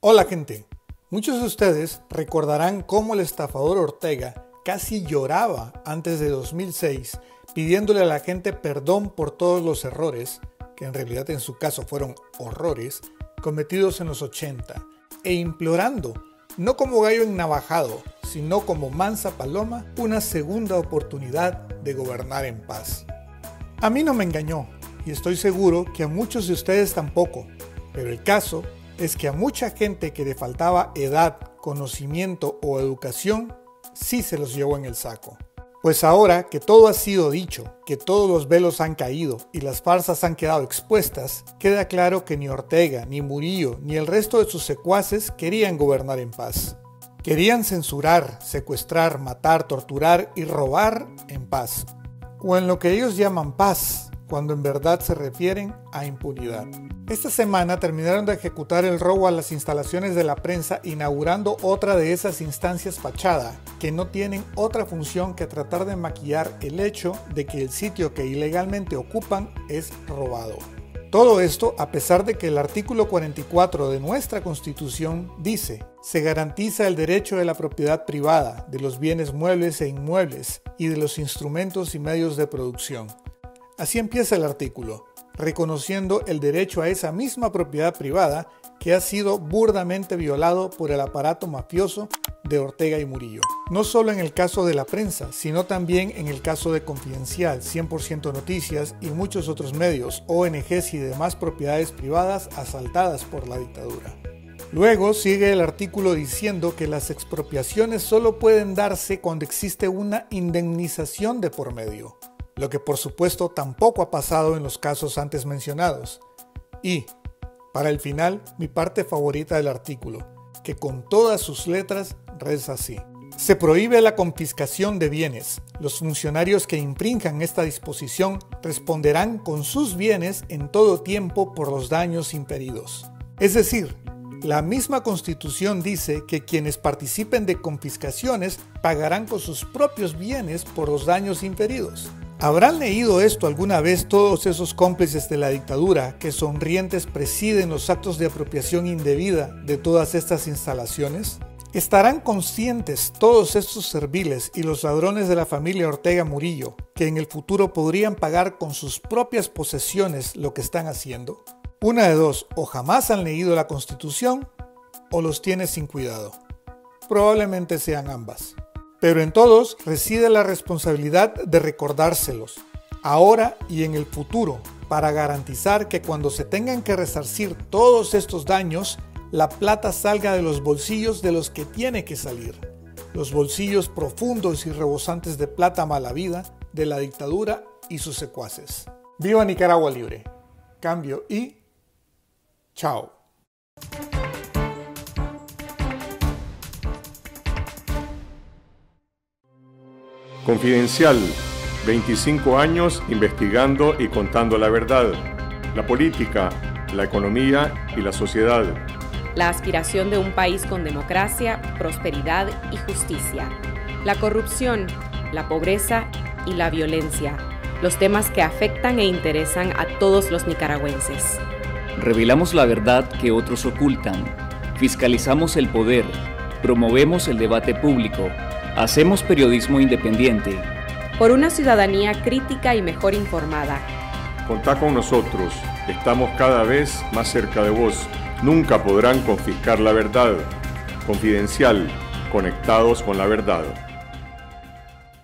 Hola gente, muchos de ustedes recordarán cómo el estafador Ortega casi lloraba antes de 2006 pidiéndole a la gente perdón por todos los errores, que en realidad en su caso fueron horrores, cometidos en los 80, e implorando, no como gallo ennavajado, sino como mansa paloma, una segunda oportunidad de gobernar en paz. A mí no me engañó, y estoy seguro que a muchos de ustedes tampoco, pero el caso es que a mucha gente que le faltaba edad, conocimiento o educación, sí se los llevó en el saco. Pues ahora que todo ha sido dicho, que todos los velos han caído y las farsas han quedado expuestas, queda claro que ni Ortega, ni Murillo, ni el resto de sus secuaces querían gobernar en paz. Querían censurar, secuestrar, matar, torturar y robar en paz. O en lo que ellos llaman paz, cuando en verdad se refieren a impunidad. Esta semana terminaron de ejecutar el robo a las instalaciones de la prensa inaugurando otra de esas instancias fachada que no tienen otra función que tratar de maquillar el hecho de que el sitio que ilegalmente ocupan es robado. Todo esto a pesar de que el artículo 44 de nuestra Constitución dice, se garantiza el derecho de la propiedad privada, de los bienes muebles e inmuebles y de los instrumentos y medios de producción. Así empieza el artículo, reconociendo el derecho a esa misma propiedad privada que ha sido burdamente violado por el aparato mafioso de Ortega y Murillo. No solo en el caso de la prensa, sino también en el caso de Confidencial, 100% Noticias y muchos otros medios, ONGs y demás propiedades privadas asaltadas por la dictadura. Luego sigue el artículo diciendo que las expropiaciones solo pueden darse cuando existe una indemnización de por medio lo que por supuesto tampoco ha pasado en los casos antes mencionados. Y, para el final, mi parte favorita del artículo, que con todas sus letras reza así. Se prohíbe la confiscación de bienes. Los funcionarios que imprinjan esta disposición responderán con sus bienes en todo tiempo por los daños impedidos. Es decir, la misma constitución dice que quienes participen de confiscaciones pagarán con sus propios bienes por los daños inferidos. ¿Habrán leído esto alguna vez todos esos cómplices de la dictadura que sonrientes presiden los actos de apropiación indebida de todas estas instalaciones? ¿Estarán conscientes todos estos serviles y los ladrones de la familia Ortega Murillo que en el futuro podrían pagar con sus propias posesiones lo que están haciendo? Una de dos, o jamás han leído la Constitución o los tiene sin cuidado. Probablemente sean ambas. Pero en todos reside la responsabilidad de recordárselos, ahora y en el futuro, para garantizar que cuando se tengan que resarcir todos estos daños, la plata salga de los bolsillos de los que tiene que salir, los bolsillos profundos y rebosantes de plata mala vida de la dictadura y sus secuaces. Viva Nicaragua Libre. Cambio y chao. Confidencial, 25 años investigando y contando la verdad, la política, la economía y la sociedad. La aspiración de un país con democracia, prosperidad y justicia. La corrupción, la pobreza y la violencia. Los temas que afectan e interesan a todos los nicaragüenses. Revelamos la verdad que otros ocultan. Fiscalizamos el poder. Promovemos el debate público Hacemos periodismo independiente. Por una ciudadanía crítica y mejor informada. Contá con nosotros, estamos cada vez más cerca de vos. Nunca podrán confiscar la verdad. Confidencial, conectados con la verdad.